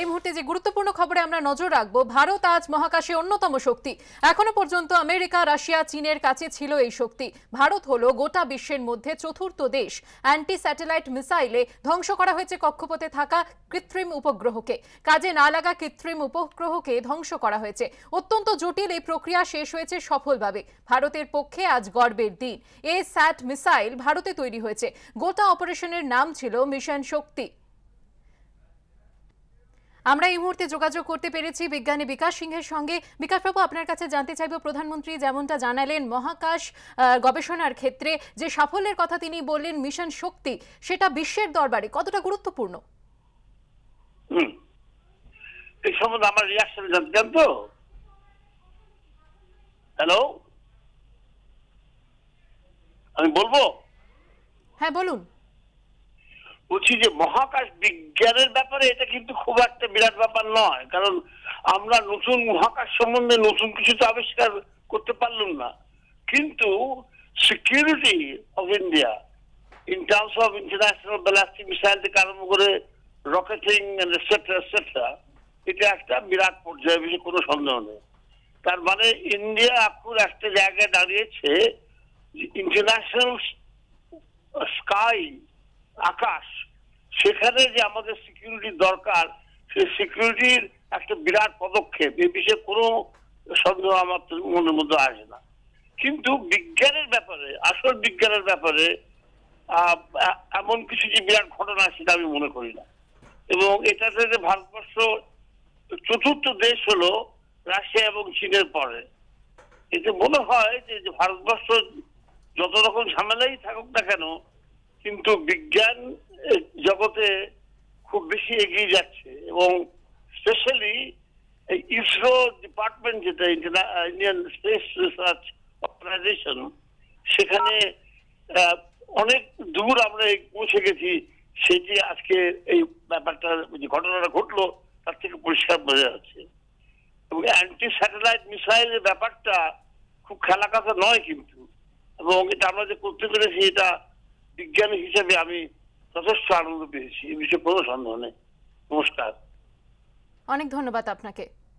এই মুহূর্তে যে গুরুত্বপূর্ণ খবরে আমরা নজর রাখব, ভারত আজ মহাকাশে অন্যতম শক্তি। এখনও পর্যন্ত আমেরিকা, রাশিয়া, চীনের কাছে ছিল এই শক্তি। ভারত হলো গোটা বিশ্বের মধ্যে চতুর্থ দেশ। অ্যান্টি স্যাটেলাইট মিসাইলে ধ্বংস করা হয়েছে কক্ষপথে থাকা কৃত্রিম উপগ্রহকে। কাজে না লাগা কৃত্রিম উপগ্রহকে ধ্বংস করা হয়েছে। অত্যন্ত জটিল এই প্রক্রিয়া শেষ হয়েছে সফলভাবে। ভারতের পক্ষে আজ গর্বের দিন। এ স্যাট মিসাইল ভারতে তৈরি হয়েছে। গোটা অপারেশনের নাম ছিল মিশন শক্তি। আমরা এই মুহূর্তে যোগাযোগ করতে পেরেছি বিজ্ঞানী বিকাশ সিংহের সঙ্গে। বিকাশ বাবু আপনার কাছে জানতে চাইব প্রধানমন্ত্রী যেমনটা জানালেন মহাকাশ গবেষণার ক্ষেত্রে যে সাফল্যের কথা তিনি বললেন মিশন শক্তি সেটা বিশ্বের দরবারে কতটা গুরুত্বপূর্ণ? এই সম্বন্ধে আমার রিয়াকশন জানতে তো? হ্যালো আমি বলব? হ্যাঁ বলুন। বলছি যে মহাকাশ বিজ্ঞানের ব্যাপারে এটা কিন্তু খুব একটা বিরাট ব্যাপার নয়, কারণ আমরা নতুন মহাকাশ সম্বন্ধে নতুন কিছু তো আবিষ্কার করতে পারলাম না। কিন্তু security of India in terms of international ballistic missile থেকে আরম্ভ করে রকেটিং এটসেট্রা এটা একটা বিরাট পর্যায়ে বিষয়ে কোনো সন্দেহ নেই। তার মানে ইন্ডিয়া এখন একটা জায়গায় দাঁড়িয়েছে ইন্টারন্যাশনাল স্কাই আকাশ সেখানে যে আমাদের সিকিউরিটি দরকার, সেই সিকিউরিটির একটা বিরাট পদক্ষেপ। এ বিষয়ে কোনো সন্দেহ আমার মনের মধ্যে আসে না। কিন্তু বিজ্ঞানের ব্যাপারে, আসল বিজ্ঞানের ব্যাপারে এমন কিছু যে বিরাট ঘটনা সেটা আমি মনে করি না। এবং এটাতে যে ভারতবর্ষ চতুর্থ দেশ হলো রাশিয়া এবং চীনের পরে। এতে মনে হয় যে ভারতবর্ষ যত রকম ঝামেলাই থাকুক না কেন, কিন্তু বিজ্ঞান জগতে খুব বেশি এগিয়ে যাচ্ছে এবং স্পেশালি ইসরো ডিপার্টমেন্ট যেটা ইন্ডিয়ান স্পেস রিসার্চ অর্গানাইজেশন সেখানে অনেক দূর আমরা পৌঁছে গেছি। সেটি আজকে এই ব্যাপারটা, যে ঘটনাটা ঘটলো, তার থেকে পরিষ্কার বোঝা যাচ্ছে। এবং অ্যান্টি স্যাটেলাইট মিসাইলের ব্যাপারটা খুব খেলা কথা নয় কিন্তু। এবং এটা আমরা যে করতে পেরেছি, এটা বিজ্ঞানী হিসেবে আমি যথেষ্ট আনন্দ পেয়েছি। এ বিষয়ে কোনো সন্দেহ নেই। নমস্কার। অনেক ধন্যবাদ আপনাকে।